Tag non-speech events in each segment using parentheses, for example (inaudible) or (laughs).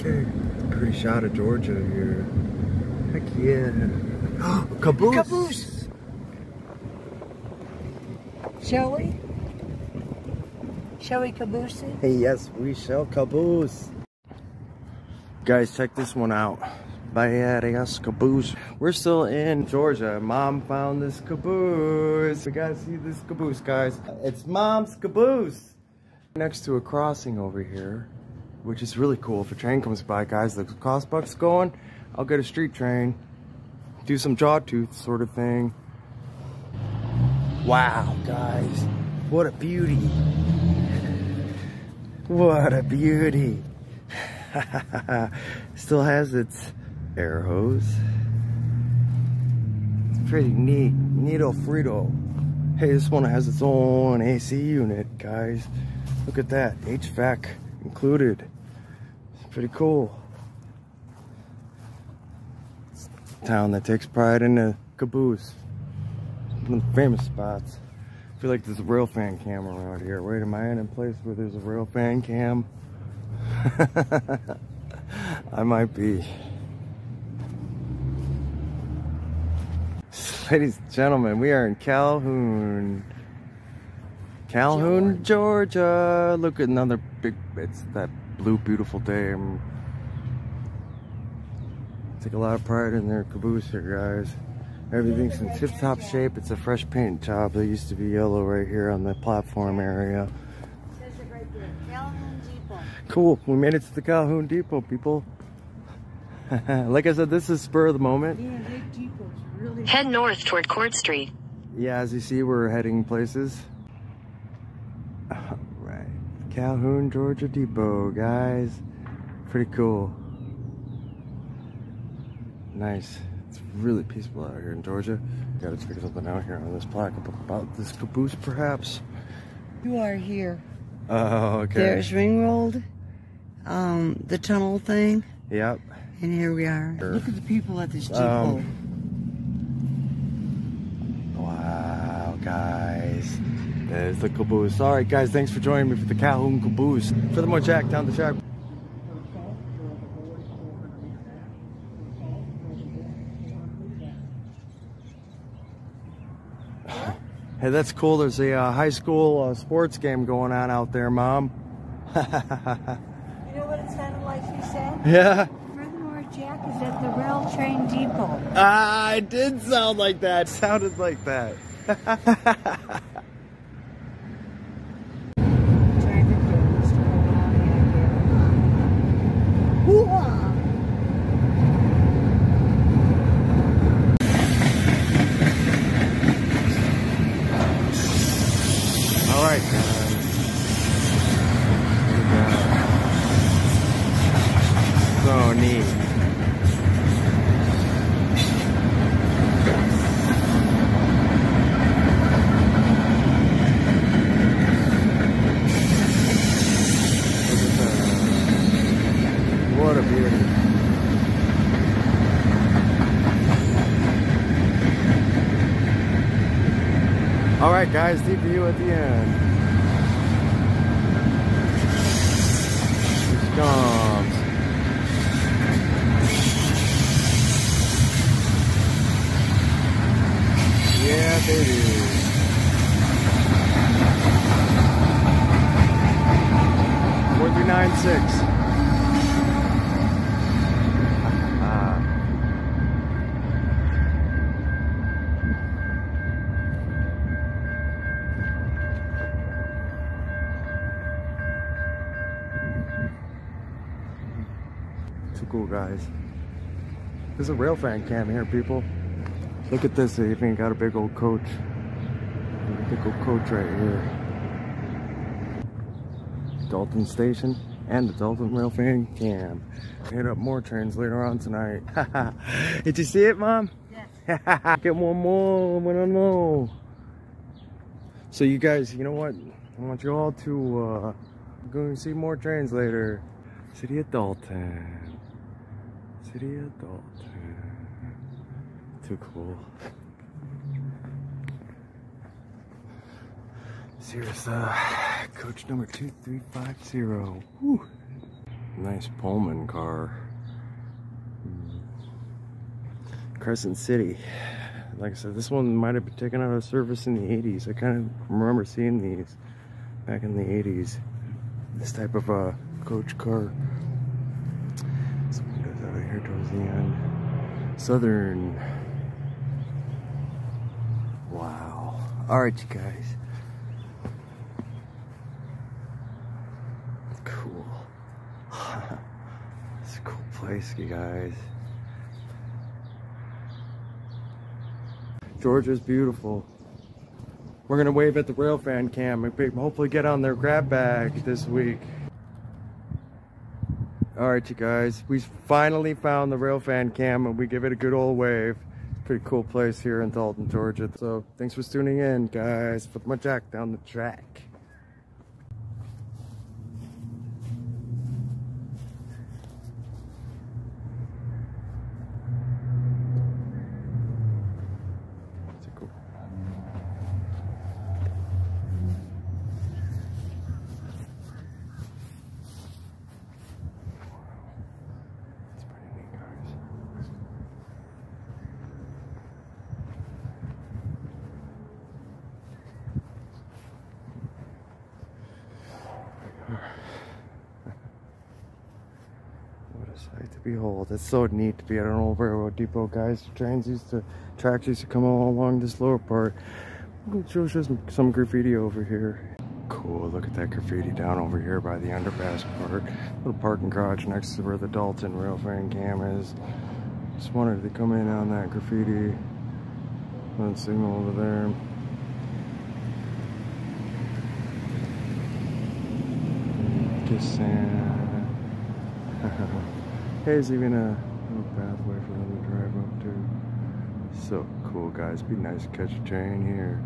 Okay, pretty shot of Georgia here. Heck yeah. (gasps) Caboose. Caboose. Shall we? Shall we caboose it? Hey, yes, we shall caboose. Guys, check this one out. Badass caboose. We're still in Georgia. Mom found this caboose. We gotta see this caboose, guys. It's mom's caboose. Next to a crossing over here, which is really cool. If a train comes by, guys, the cost buck's going, I'll get a street train, do some jawtooth sort of thing. Wow, guys, what a beauty. What a beauty. (laughs) Still has its air hose. It's pretty neat. Neato Frito. Hey, this one has its own AC unit, guys. Look at that. HVAC included. Pretty cool. It's a town that takes pride in the caboose. One of the famous spots. I feel like there's a rail fan cam around here. Wait, am I in a place where there's a rail fan cam? (laughs) I might be. (laughs) Ladies and gentlemen, we are in Calhoun. Calhoun, Georgia. Look at another big, it's that blue, beautiful day. I'm, take a lot of pride in their caboose here, guys. Everything's in tip-top shape. It's a fresh paint job. It used to be yellow right here on the platform area. Says it right there. Calhoun Depot. Cool. We made it to the Calhoun Depot, people. (laughs) like I said, this is spur of the moment. Yeah, that depot's really. Head north toward Court Street. Yeah, as you see, we're heading places. Calhoun, Georgia Depot, guys. Pretty cool. Nice. It's really peaceful out here in Georgia. Gotta check something out here on this plaque about this caboose, perhaps. You are here. Oh, okay. There's Ringgold, um, the tunnel thing, Yep. and here we are. Sure. Look at the people at this depot. Um, Wow, guys. There's the caboose. All right, guys, thanks for joining me for the Calhoun caboose. Furthermore, Jack, down the track. (sighs) Hey, that's cool. There's a uh, high school uh, sports game going on out there, Mom. you know what it sounded like you said? (laughs) yeah. Furthermore, Jack is at the rail train depot. Ah, it did sound like that. Sounded like that. (laughs) All right, guys. So neat. Look at that. What a beauty. All right, guys, deep view at the end. Here she comes. Yeah, baby. Four three nine six. Ah. Too cool, guys. There's a rail fan cam here, people. Look at this. They even got a big old coach. A big old coach right here. Dalton Station and the Dalton Rail Fan Cam. Hit up more trains later on tonight. (laughs) Did you see it, Mom? Yes. (laughs) Get one more. I wanna know. So you guys, you know what? I want you all to uh, go and see more trains later. City of Dalton. City Dalton. Too cool. Serious, uh, coach number 2350. Whew. Nice Pullman car. Crescent City. Like I said, this one might have been taken out of service in the 80s. I kind of remember seeing these back in the 80s. This type of uh, coach car. Here towards the end. Southern. Wow. All right, you guys. Cool. (laughs) it's a cool place, you guys. Georgia's beautiful. We're gonna wave at the rail fan cam and hopefully get on their grab bag this week. All right, you guys, we finally found the rail fan cam and we give it a good old wave. Pretty cool place here in Dalton, Georgia. So thanks for tuning in, guys. Put my jack down the track. sight to behold. It's so neat to be at an old railroad depot, guys. Trains used to, tracks used to come all along this lower part. Show us some graffiti over here. Cool, look at that graffiti down over here by the underpass part. Little parking garage next to where the Dalton rail fan cam is. Just wanted to come in on that graffiti. That signal over there. Just saying. (laughs) There's even a little pathway for them to drive up to. So cool, guys. Be nice to catch a train here.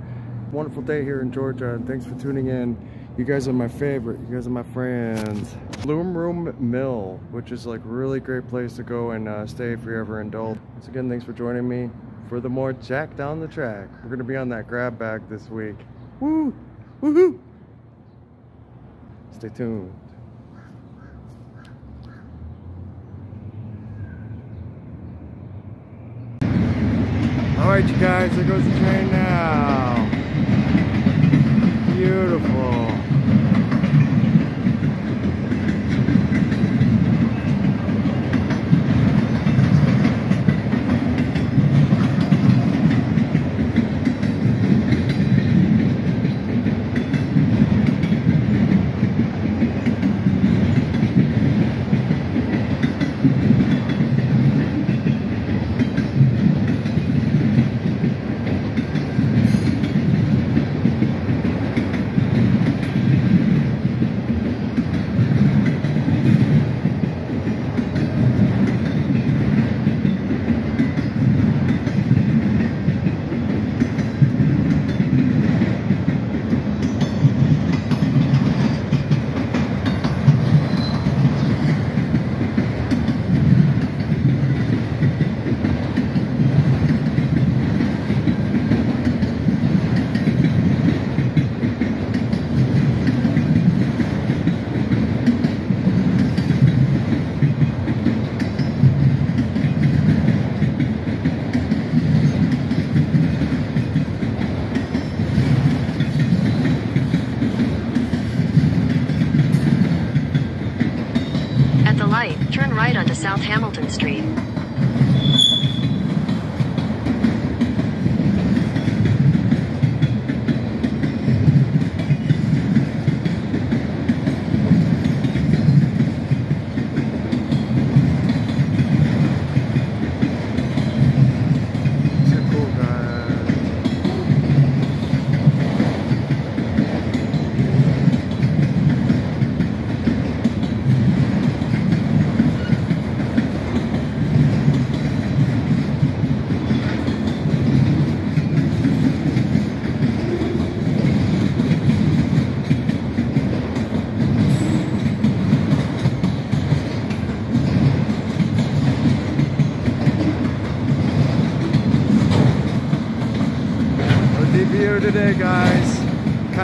Wonderful day here in Georgia, and thanks for tuning in. You guys are my favorite. You guys are my friends. Bloom Room Mill, which is like really great place to go and uh, stay if you're ever in Once again, thanks for joining me for the more Jack Down the Track. We're gonna be on that grab bag this week. Woo! Woohoo! Stay tuned. All right, you guys, there goes the train now.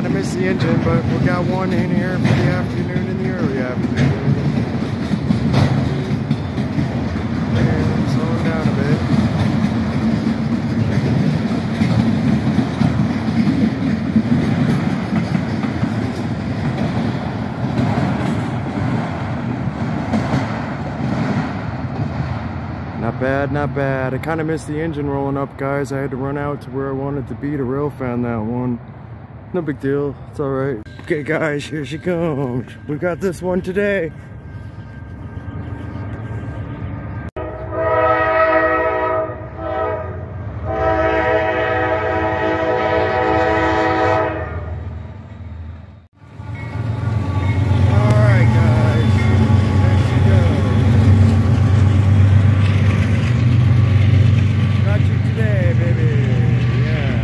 kind of miss the engine, but we got one in here for the afternoon and the early afternoon. Not bad, not bad. I kind of missed the engine rolling up, guys. I had to run out to where I wanted to be to rail fan that one. No big deal. It's all right. Okay, guys, here she comes. We got this one today. All right, guys. There she goes. Got you today, baby. Yeah.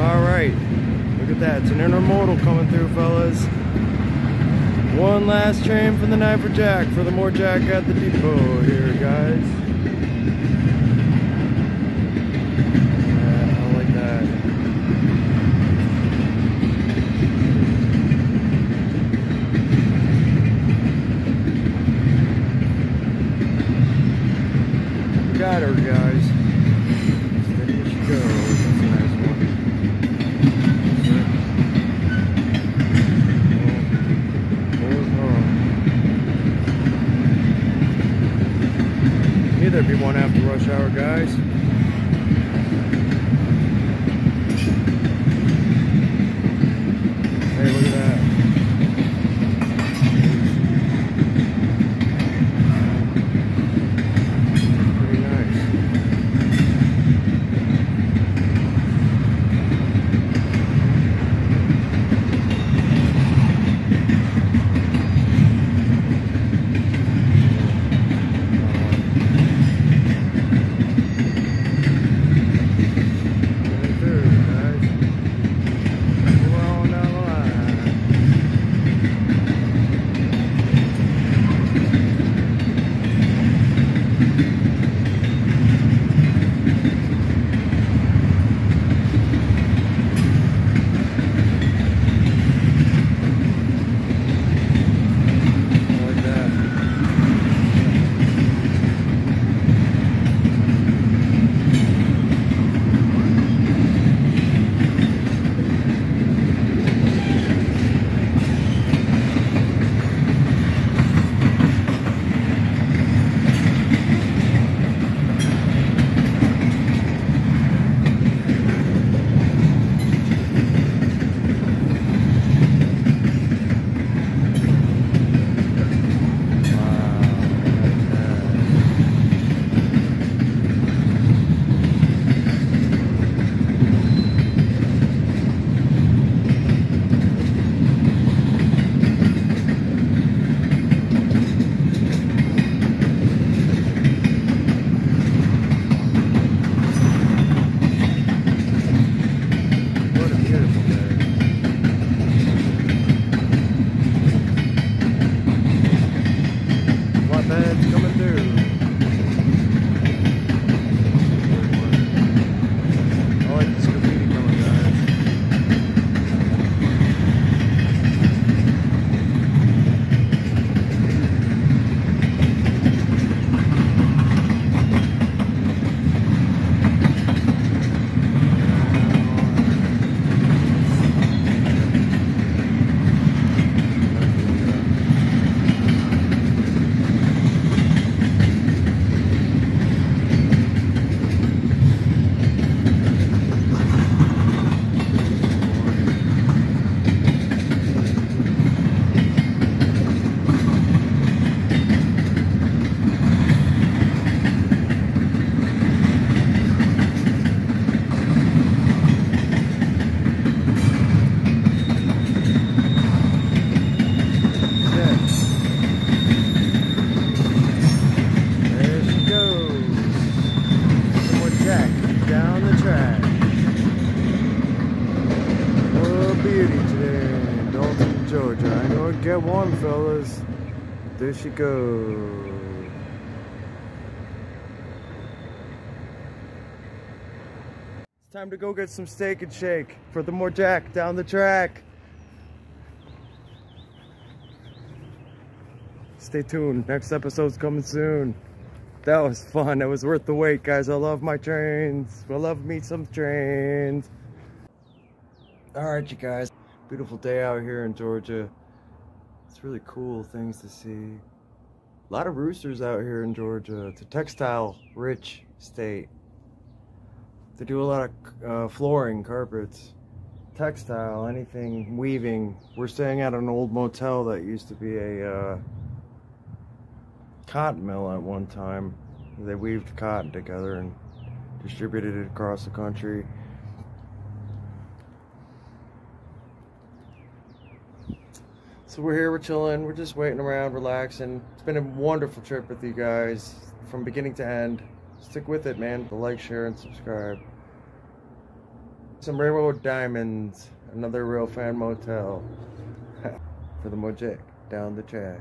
All right. Look at that. It's an intermodal coming through, fellas. One last train from the night for Jack for the more Jack at the depot here, guys. Yeah, I like that. Got her, guys. Steady as she goes. That's a nice one. Hey, there'd be one after rush hour, guys. Track. A beauty today in Dalton, Georgia. I know it get one, fellas. There she goes. It's time to go get some Steak 'n Shake for the more Jack down the track. Stay tuned. Next episode's coming soon. That was fun. It was worth the wait, guys. I love my trains. I love me some trains. All right, you guys. Beautiful day out here in Georgia. It's really cool things to see. A lot of roosters out here in Georgia. It's a textile rich state. They do a lot of uh, flooring, carpets, textile, anything weaving. We're staying at an old motel that used to be a uh, cotton mill at one time. They weaved cotton together and distributed it across the country. So we're here, we're chilling, we're just waiting around, relaxing. It's been a wonderful trip with you guys from beginning to end. Stick with it, man. Like, share, and subscribe. Some Railroad Diamonds, another real fan motel (laughs) for the Mojic down the track.